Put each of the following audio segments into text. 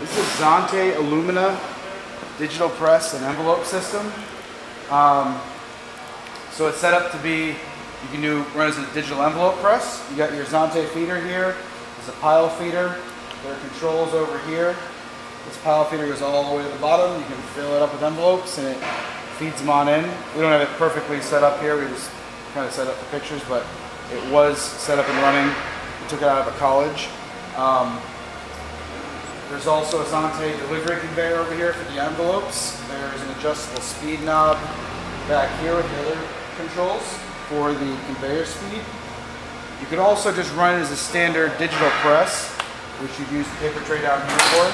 This is Xante Illumina digital press and envelope system. Um, so it's set up to be, you can do run as a digital envelope press. You got your Xante feeder here. There's a pile feeder. There are controls over here. This pile feeder goes all the way to the bottom. You can fill it up with envelopes and it feeds them on in. We don't have it perfectly set up here. We just kind of set up the pictures, but it was set up and running. We took it out of a college. Um, there's also a Xante delivery conveyor over here for the envelopes. There's an adjustable speed knob back here with the other controls for the conveyor speed. You could also just run it as a standard digital press, which you'd use the paper tray down here for.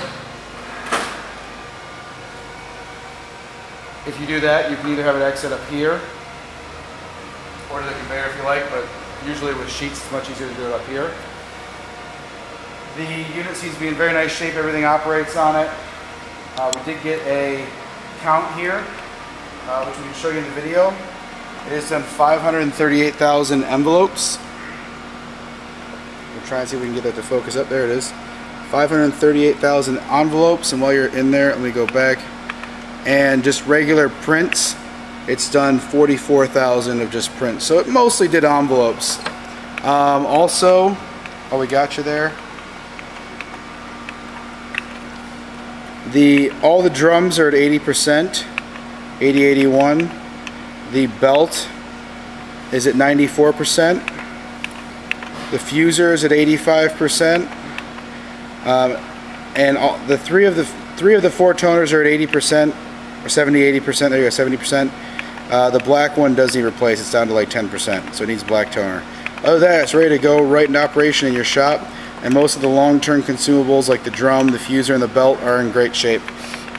If you do that, you can either have it exit up here or to the conveyor if you like, but usually with sheets it's much easier to do it up here. The unit seems to be in very nice shape. Everything operates on it. Uh, we did get a count here, uh, which we can show you in the video. It has done 538,000 envelopes. We'll try and see if we can get that to focus up. There it is. 538,000 envelopes. And while you're in there, let me go back. And just regular prints, it's done 44,000 of just prints. So it mostly did envelopes. Um, also, oh, we got you there. The all the drums are at 80%, 80 81. The belt is at 94%. The fuser is at 85%. Um, and all, the three of the three of the four toners are at 80% or 70 80%. There you go, 70%. Uh, the black one does need replaced. It's down to like 10%, so it needs black toner. Other than that, it's ready to go right in operation in your shop and most of the long-term consumables like the drum, the fuser, and the belt are in great shape.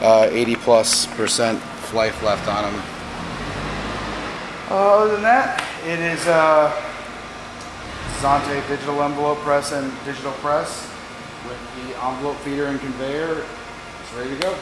Uh, 80 plus percent life left on them. Uh, other than that, it is uh, Xante digital envelope press and digital press with the envelope feeder and conveyor. It's ready to go.